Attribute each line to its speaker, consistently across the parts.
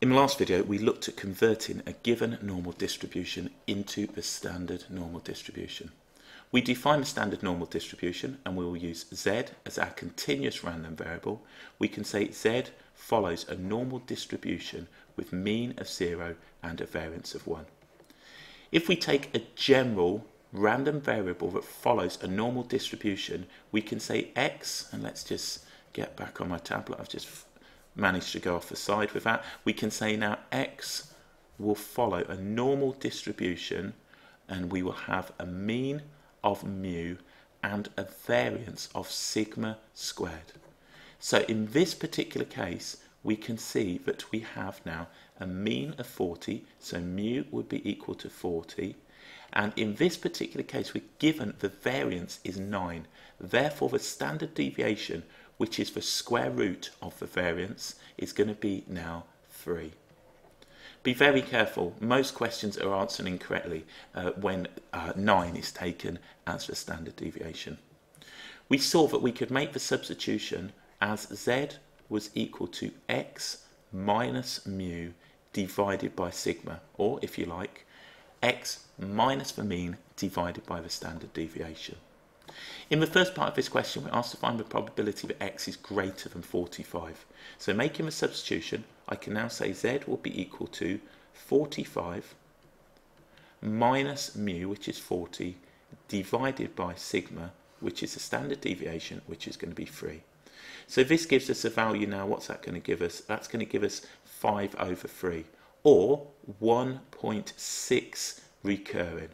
Speaker 1: In the last video, we looked at converting a given normal distribution into the standard normal distribution. We define the standard normal distribution and we will use z as our continuous random variable. We can say z follows a normal distribution with mean of 0 and a variance of 1. If we take a general random variable that follows a normal distribution, we can say x, and let's just get back on my tablet, I've just managed to go off the side with that, we can say now x will follow a normal distribution and we will have a mean of mu and a variance of sigma squared. So in this particular case, we can see that we have now a mean of 40, so mu would be equal to 40. And in this particular case, we're given the variance is 9. Therefore, the standard deviation which is the square root of the variance, is going to be now 3. Be very careful. Most questions are answered incorrectly uh, when uh, 9 is taken as the standard deviation. We saw that we could make the substitution as z was equal to x minus mu divided by sigma, or if you like, x minus the mean divided by the standard deviation. In the first part of this question, we're asked to find the probability that x is greater than 45. So making the substitution, I can now say z will be equal to 45 minus mu, which is 40, divided by sigma, which is the standard deviation, which is going to be 3. So this gives us a value now. What's that going to give us? That's going to give us 5 over 3, or 1.6 recurring.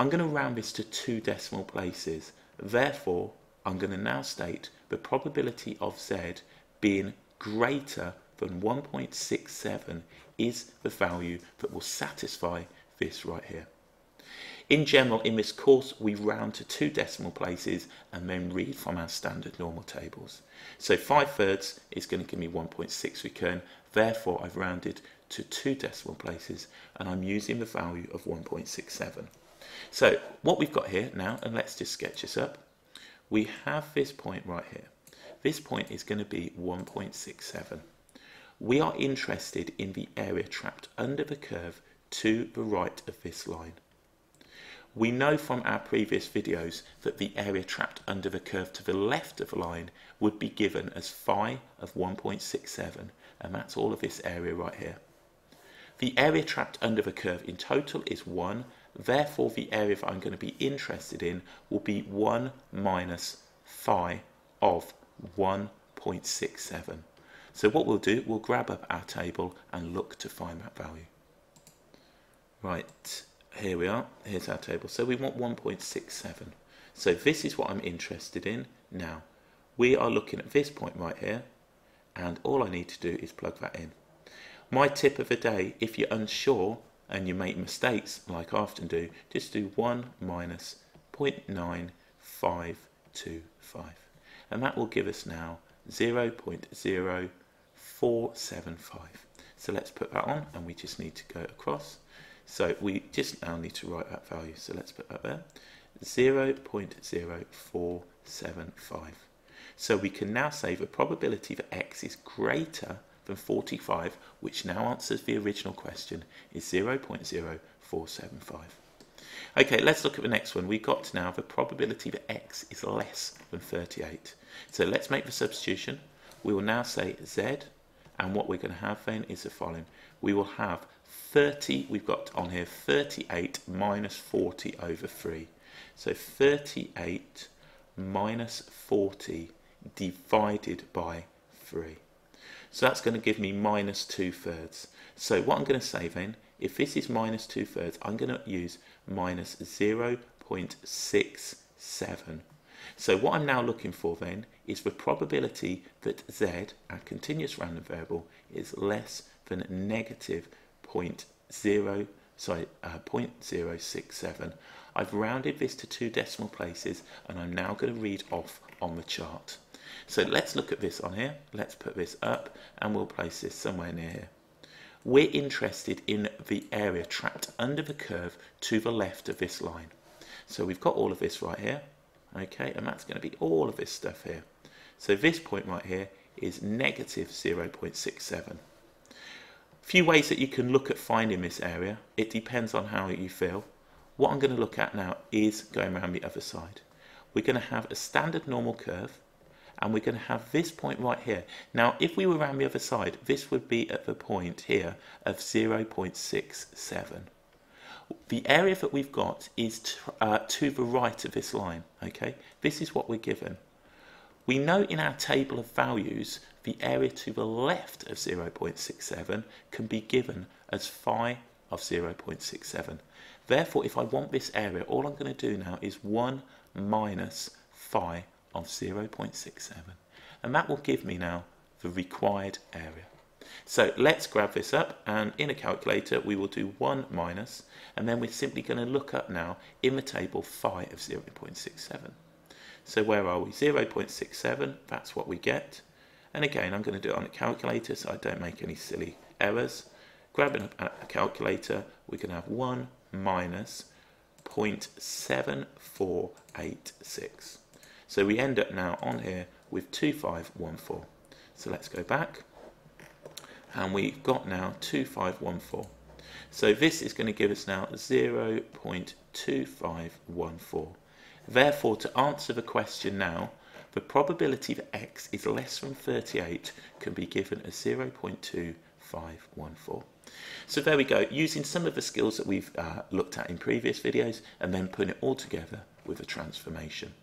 Speaker 1: I'm going to round this to two decimal places. Therefore, I'm going to now state the probability of z being greater than 1.67 is the value that will satisfy this right here. In general, in this course, we round to two decimal places and then read from our standard normal tables. So 5 thirds is going to give me 1.6 recurring. Therefore, I've rounded to two decimal places and I'm using the value of 1.67. So what we've got here now, and let's just sketch this up, we have this point right here. This point is going to be 1.67. We are interested in the area trapped under the curve to the right of this line. We know from our previous videos that the area trapped under the curve to the left of the line would be given as phi of 1.67 and that's all of this area right here. The area trapped under the curve in total is 1 Therefore, the area that I'm going to be interested in will be 1 minus phi of 1.67. So what we'll do, we'll grab up our table and look to find that value. Right, here we are. Here's our table. So we want 1.67. So this is what I'm interested in. Now, we are looking at this point right here, and all I need to do is plug that in. My tip of the day, if you're unsure and you make mistakes like I often do, just do 1 minus 0.9525 and that will give us now 0.0475. So let's put that on and we just need to go across. So we just now need to write that value. So let's put that there. 0.0475. So we can now say the probability that x is greater than 45, which now answers the original question, is 0.0475. Okay, let's look at the next one. We've got now the probability that x is less than 38. So let's make the substitution. We will now say z, and what we're going to have then is the following. We will have 30, we've got on here 38 minus 40 over 3. So 38 minus 40 divided by 3. So that's going to give me minus 2 thirds. So what I'm going to say then, if this is minus 2 thirds, I'm going to use minus 0.67. So what I'm now looking for then is the probability that z, our continuous random variable, is less than negative 0.0, sorry, uh, 0.067. I've rounded this to two decimal places and I'm now going to read off on the chart. So let's look at this on here. Let's put this up and we'll place this somewhere near here. We're interested in the area trapped under the curve to the left of this line. So we've got all of this right here. Okay, and that's going to be all of this stuff here. So this point right here is negative 0.67. few ways that you can look at finding this area. It depends on how you feel. What I'm going to look at now is going around the other side. We're going to have a standard normal curve and we're going to have this point right here. Now, if we were around the other side, this would be at the point here of 0.67. The area that we've got is uh, to the right of this line, okay? This is what we're given. We know in our table of values, the area to the left of 0.67 can be given as phi of 0.67. Therefore, if I want this area, all I'm going to do now is 1 minus phi of 0.67. And that will give me now the required area. So let's grab this up and in a calculator we will do 1 minus and then we're simply going to look up now in the table phi of 0.67. So where are we? 0.67, that's what we get. And again, I'm going to do it on a calculator so I don't make any silly errors. Grabbing a calculator, we can have 1 minus 0.7486. So we end up now on here with 2514. So let's go back. And we've got now 2514. So this is going to give us now 0.2514. Therefore, to answer the question now, the probability that x is less than 38 can be given as 0.2514. So there we go, using some of the skills that we've uh, looked at in previous videos and then putting it all together with a transformation.